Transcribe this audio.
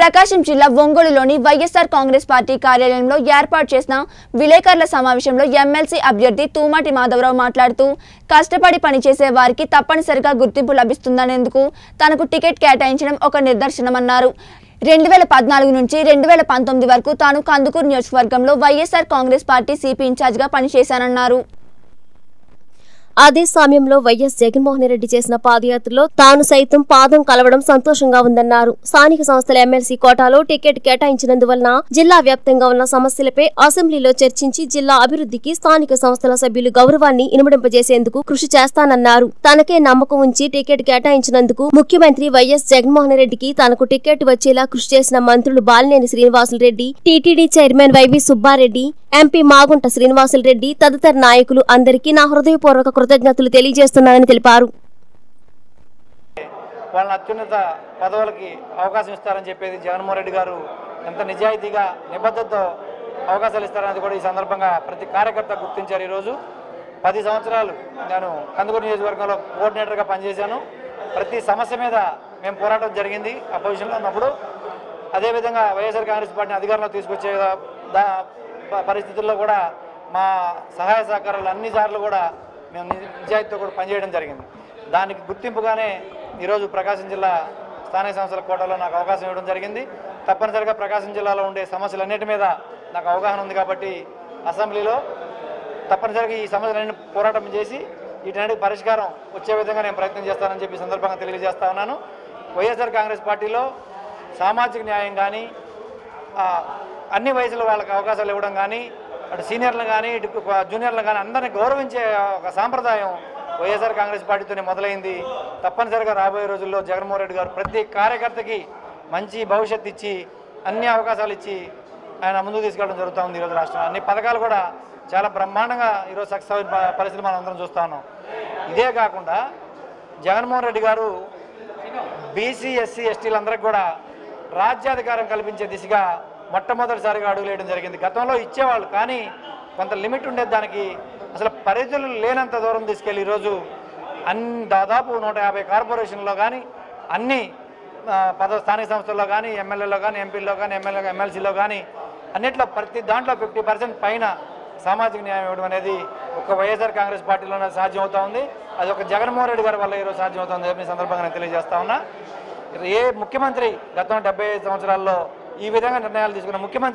ప్రకాశం జిల్లా ఒంగోలులోని వైఎస్ఆర్ కాంగ్రెస్ పార్టీ కార్యాలయంలో ఏర్పాటు చేసిన విలేకరుల సమావేశంలో ఎమ్మెల్సీ అభ్యర్థి తూమాటి మాధవరావు మాట్లాడుతూ కష్టపడి పనిచేసే వారికి తప్పనిసరిగా గుర్తింపు లభిస్తుందనేందుకు తనకు టికెట్ కేటాయించడం ఒక నిదర్శనమన్నారు. రెండు వేల పద్నాలుగు నుంచి రెండు వేల పంతొమ్మిది వరకు తాను కందుకూరు నియోజకవర్గంలో వైఎస్ఆర్ కాంగ్రెస్ పార్టీ సిపి ఇన్ఛార్జిగా పనిచేశానన్నారు. అదే సమయంలో వైఎస్ జగన్మోహన్ రెడ్డి చేసిన పాదయాత్రలో తాను సైతం పాదం కలవడం సంతోషంగా ఉందన్నారు. స్థానిక సంస్థల ఎమ్మెల్సీ కోటాలో టికెట్ కేటాయించినందువలన జిల్లా వ్యాప్తంగా ఉన్న సమస్యలపై అసెంబ్లీలో చర్చించి జిల్లా అభివృద్ధికి స్థానిక సంస్థల సభ్యులు గౌరవాన్ని ఇనుమడింపజేసేందుకు కృషి చేస్తానన్నారు. తనకే నమ్మకం ఉంచి టికెట్ కేటాయించినందుకు ముఖ్యమంత్రి వైఎస్ జగన్మోహన్ రెడ్డికి తనకు టికెట్ వచ్చేలా కృషి చేసిన మంత్రులు Balineni Srinivasulu Reddy TTD chairman Y V Subba Reddy MP Magunta Srinivasulu Reddy తదితర నాయకులు అందరికీ నా హృదయపూర్వక కృతజ్ఞతలు తెలియజేస్తున్నానని తెలిపారు. వాళ్ళని అత్యున్నత పదవులకి అవకాశం ఇస్తారని చెప్పేది జగన్మోహన్ రెడ్డి గారు ఎంత నిజాయితీగా నిబద్ధతతో అవకాశాలు ఇస్తారన్నది కూడా ఈ సందర్భంగా ప్రతి కార్యకర్త గుర్తించారు ఈరోజు. పది సంవత్సరాలు నేను కందుకూరు నియోజకవర్గంలో కోఆర్డినేటర్గా పనిచేశాను. ప్రతి సమస్య మీద మేము పోరాటం జరిగింది అపోజిషన్లో ఉన్నప్పుడు. అదేవిధంగా వైఎస్ఆర్ కాంగ్రెస్ పార్టీని అధికారంలో తీసుకొచ్చే దా పరిస్థితుల్లో కూడా మా సహాయ సహకారాలు అన్ని సార్లు కూడా మేము నిజాయితీతో కూడా పనిచేయడం జరిగింది. దానికి గుర్తింపుగానే ఈరోజు ప్రకాశం జిల్లా స్థానిక సంస్థల కోటాలో నాకు అవకాశం ఇవ్వడం జరిగింది. తప్పనిసరిగా ప్రకాశం జిల్లాలో ఉండే సమస్యలన్నిటి మీద నాకు అవగాహన ఉంది కాబట్టి అసెంబ్లీలో తప్పనిసరిగా ఈ సమస్యలన్నీ పోరాటం చేసి వీటన్నిటికి పరిష్కారం వచ్చే విధంగా నేను ప్రయత్నం చేస్తానని చెప్పి సందర్భంగా తెలియజేస్తా ఉన్నాను. వైఎస్ఆర్ కాంగ్రెస్ పార్టీలో సామాజిక న్యాయం కానీ అన్ని వయసుల వాళ్ళకి అవకాశాలు ఇవ్వడం కానీ అటు సీనియర్లు కానీ ఇటు జూనియర్లు కానీ అందరిని గౌరవించే ఒక సాంప్రదాయం వైఎస్ఆర్ కాంగ్రెస్ పార్టీతోనే మొదలైంది. తప్పనిసరిగా రాబోయే రోజుల్లో జగన్మోహన్ రెడ్డి గారు ప్రతి కార్యకర్తకి మంచి భవిష్యత్తు ఇచ్చి అన్ని అవకాశాలు ఇచ్చి ఆయన ముందుకు తీసుకెళ్ళడం జరుగుతూ ఉంది ఈరోజు రాష్ట్రంలో. అన్ని పథకాలు కూడా చాలా బ్రహ్మాండంగా ఈరోజు సక్సెస్ అయిన ప- పరిస్థితి మనం అందరం చూస్తా ఉన్నాం. ఇదే కాకుండా జగన్మోహన్ రెడ్డి గారు బీసీ ఎస్సీ ఎస్టీలందరికీ కూడా రాజ్యాధికారం కల్పించే దిశగా మొట్టమొదటిసారిగా అడుగులేయడం జరిగింది. గతంలో ఇచ్చేవాళ్ళు కానీ కొంత లిమిట్ ఉండేది దానికి అసలు పరిధులు లేనంత దూరం తీసుకెళ్ళి ఈరోజు అన్ని దాదాపు నూట యాభై కార్పొరేషన్లో కానీ అన్ని పద స్థానిక సంస్థల్లో కానీ ఎమ్మెల్యేలో కానీ ఎంపీల్లో కానీ ఎమ్మెల్యే ఎమ్మెల్సీలో కానీ అన్నిట్లో ప్రతి దాంట్లో ఫిఫ్టీ పర్సెంట్ పైన సామాజిక న్యాయం ఇవ్వడం అనేది ఒక వైఎస్ఆర్ కాంగ్రెస్ పార్టీలోనే సాధ్యం అవుతా ఉంది. అది ఒక జగన్మోహన్ రెడ్డి గారి వల్ల ఈరోజు సాధ్యం అవుతుంది చెప్పి ఈ సందర్భంగా నేను తెలియజేస్తా ఉన్నా. ఏ ముఖ్యమంత్రి గతం డెబ్బై ఐదు సంవత్సరాల్లో ఈ విధంగా నిర్ణయాలు తీసుకున్న ముఖ్యమంత్రి